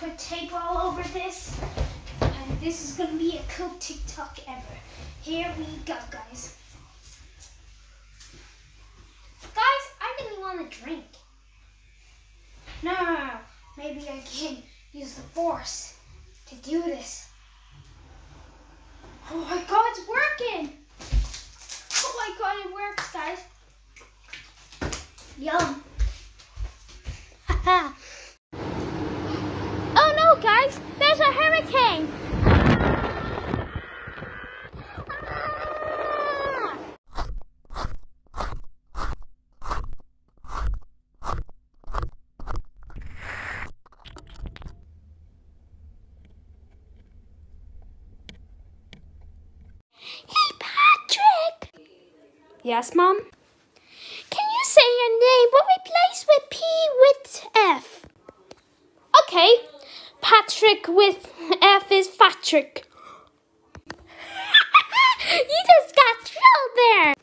put tape all over this. And this is gonna be a cool TikTok ever. Here we go, guys. Guys, I really want a drink. No, no, no. Maybe I can use the force to do this. Oh my god, it's working! Oh my god, it works, guys. Yum. oh no, guys, there's a hurricane. Hey, Patrick. Yes, Mom? Can you say your name but replace with P with F? Okay. Patrick with F is Patrick. you just got drilled there.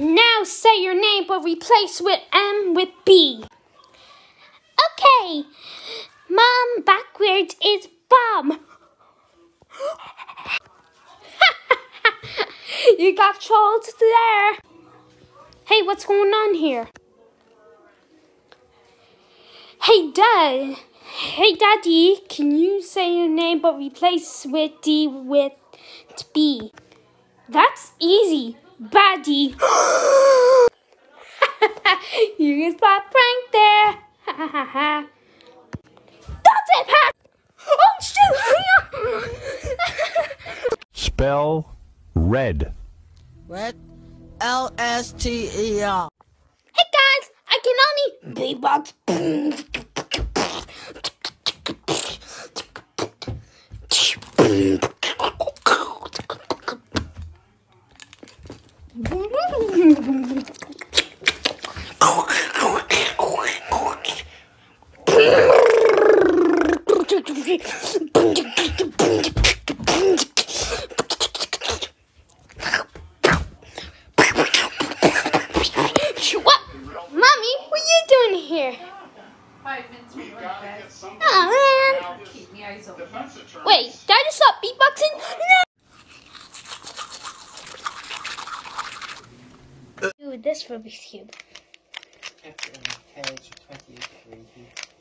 Now say your name but replace with M with B. Okay. Mom backwards is bomb. you got trolled there. Hey, what's going on here? Hey, Dad. Hey, Daddy, can you say your name but replace with D with B? That's easy, Baddy. you can spot prank there. That's it, Pat. Oh, shoot. Spell red. Red L S T E R. Hey guys, I can only beatbox. Wait, did I just stop beatboxing? No! Dude, this Rubik's Cube. 23.